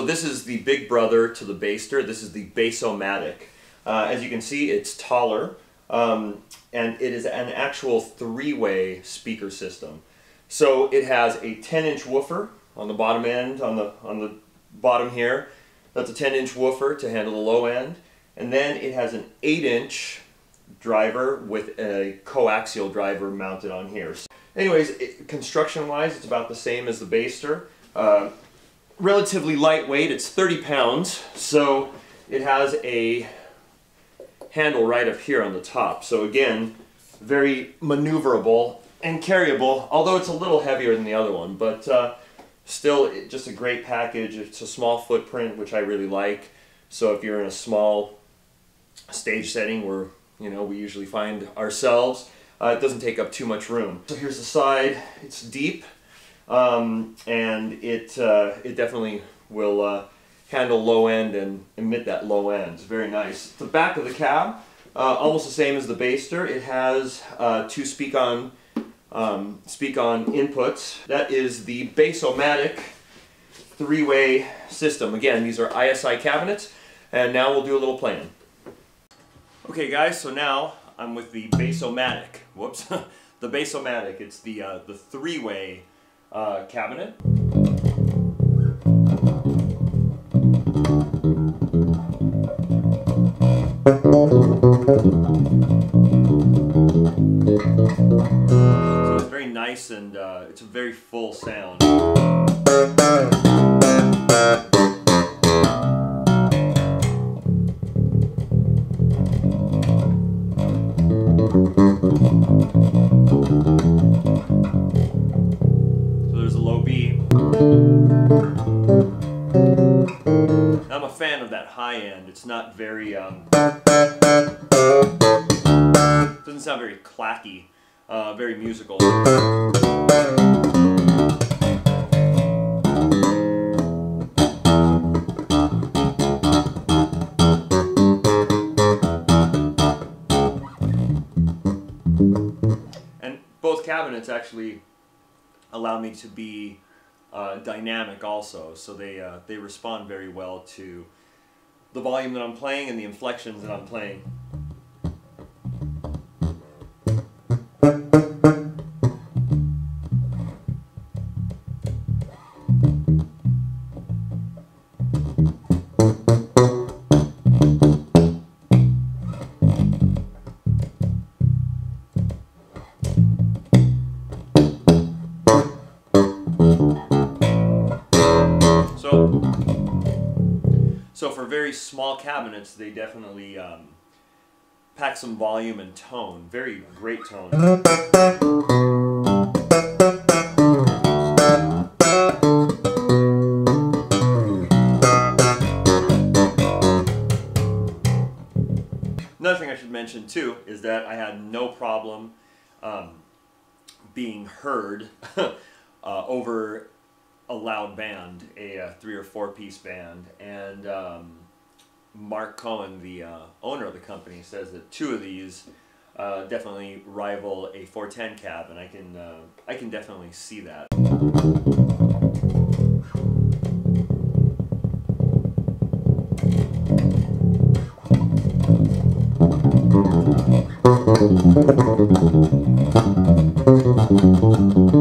this is the big brother to the Baster. This is the Bass-O-Matic. Uh, as you can see, it's taller, um, and it is an actual three-way speaker system. So it has a 10-inch woofer on the bottom end, on the on the bottom here. That's a 10-inch woofer to handle the low end, and then it has an 8-inch driver with a coaxial driver mounted on here. So anyways, construction-wise, it's about the same as the Baster. Uh, relatively lightweight, it's 30 pounds, so it has a handle right up here on the top. So again, very maneuverable and carryable, although it's a little heavier than the other one, but uh, still just a great package. It's a small footprint, which I really like. So if you're in a small stage setting where you know we usually find ourselves, uh, it doesn't take up too much room. So here's the side. It's deep, um, and it uh, it definitely will uh, handle low end and emit that low end. It's very nice. The back of the cab, uh, almost the same as the Baster. It has uh, two Speakon um, Speakon inputs. That is the Bass-O-Matic three-way system. Again, these are ISI cabinets, and now we'll do a little playing. Okay guys, so now I'm with the Bass-O-Matic. Whoops. the Bass-O-Matic. It's the, uh, the three-way uh, cabinet. So it's very nice and uh, it's a very full sound. Fan of that high end. It's not very, um, doesn't sound very clacky, uh, very musical. And both cabinets actually allow me to be uh, dynamic also, so they uh, they respond very well to the volume that I'm playing and the inflections that I'm playing. So for very small cabinets, they definitely um, pack some volume and tone. Very great tone. Another thing I should mention too is that I had no problem um, being heard uh, over a loud band, a, a three or four piece band, and um, Mark Cohen, the uh, owner of the company, says that two of these uh, definitely rival a 410 cab, and I can uh, I can definitely see that.